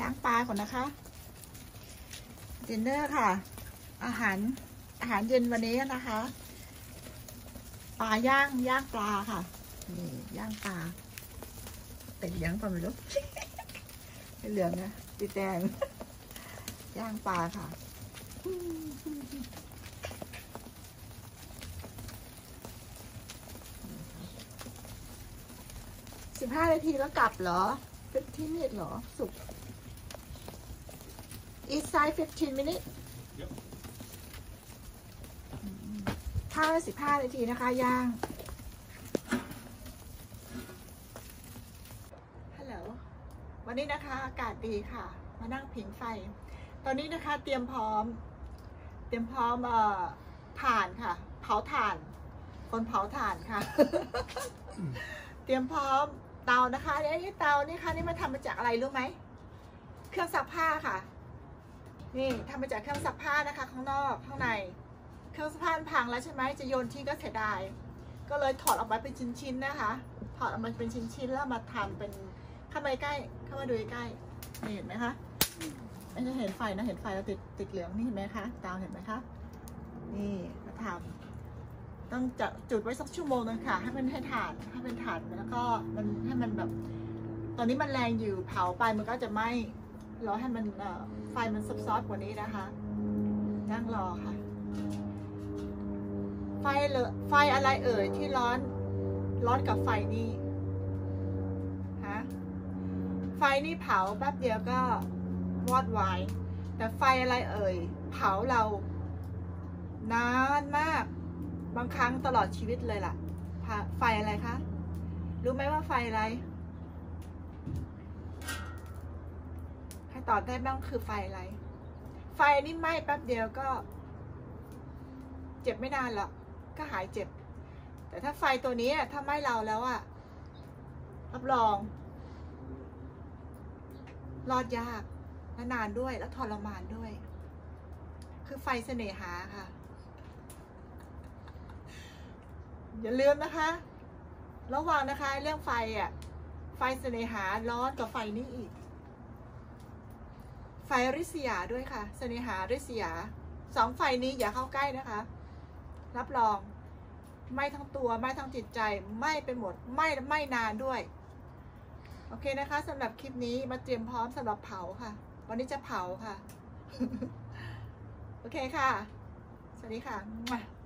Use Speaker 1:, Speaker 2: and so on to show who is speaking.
Speaker 1: ย่างปลาก่อนนะคะดินเนอร์ค่ะ อาหารอาหารเย็นวันนี้นะคะปลาย่างย่างปลาค่ะนี่ย่างปลาเป็ดเหลืองเปล่าไม่รู้ไม่เหลืองนะสีแดงย่างปลาค่ะสิบห้านาทีแล้วกลับเหรอฟิฟทีมินเหรอสุก east side 15 minutes ข้าวสิบห้านาทีนะคะ ย่าง ฮัลโหล วันนี้นะคะ อากาศดีค่ะ มานั่งผิงไฟ ตอนนี้นะคะเตรียมพร้อม เตรียมพร้อมเอ่อถ่านค่ะ เผาถ่าน คนเผาถ่านค่ะ เตรียมพร้อมเตานะคะไอ้นี่เตานี่ค่ะ นี่มาทำมาจากอะไรรู้ไหม เครื่องซักผ้าค่ะ นี่ทำมาจากเครื่องซักผ้านะคะ ข้างนอกข้างใน เครื่องซักผ้าพังแล้วใช่ไหมจะโยนทิ้งก็เสียดาย ก็เลยถอดออกมาเป็นชิ้นๆนะคะ ถอดออกมาเป็นชิ้นๆแล้วมาทำเป็นเข้ามาใกล้ เข้ามาดูใกล้เห็นไหมคะไม่ใช่เห็นไฟนะ เห็นไฟแล้วติดติดเหลืองนี่เห็นไหมคะดาวเห็นไหมคะ นี่มาทำต้องจะจุดไว้สักชั่วโมงนึงค่ะ ให้มันให้ถ่านให้เป็นถ่านแล้วก็มันให้มันแบบ ตอนนี้มันแรงอยู่เผาไปมันก็จะไหม้ รอให้มันไฟมันซับซ้อนกว่านี้นะคะ นั่งรอค่ะ ไฟเลไฟอะไรเอ่ยที่ร้อน ร้อนกับไฟนี่ฮะไฟนี่เผาแป๊บเดียวก็วอดวายแต่ไฟอะไรเอ่ย เผาเรา นานมาก บางครั้งตลอดชีวิตเลยล่ะ ไฟอะไรคะ รู้ไหมว่าไฟอะไร ใคร ตอได้บ้างคือไฟอะไร ไฟนี่ไหม้แป๊บเดียวก็ เจ็บไม่นานหรอกก็หายเจ็บ แต่ถ้าไฟตัวนี้ถ้าไหม้เราแล้วอะรับรอง รอดยากและนานด้วยและทรมานด้วย คือไฟเสน่หาค่ะ อย่าลืมนะคะ ระวังนะคะเรื่องไฟอะไฟเสน่หาร้อนกว่าไฟนี้อีก ไฟริษยาด้วยค่ะ เสน่หาริษยาสองไฟนี้อย่าเข้าใกล้นะคะ รับรอง ไม่ทั้งตัว ไม่ทั้งจิตใจ ไม่ไปหมด ไม่ไม่นานด้วย โอเคนะคะสำหรับคลิปนี้มาเตรียมพร้อมสำหรับเผาค่ะ วันนี้จะเผาค่ะ โอเคค่ะ สวัสดีค่ะ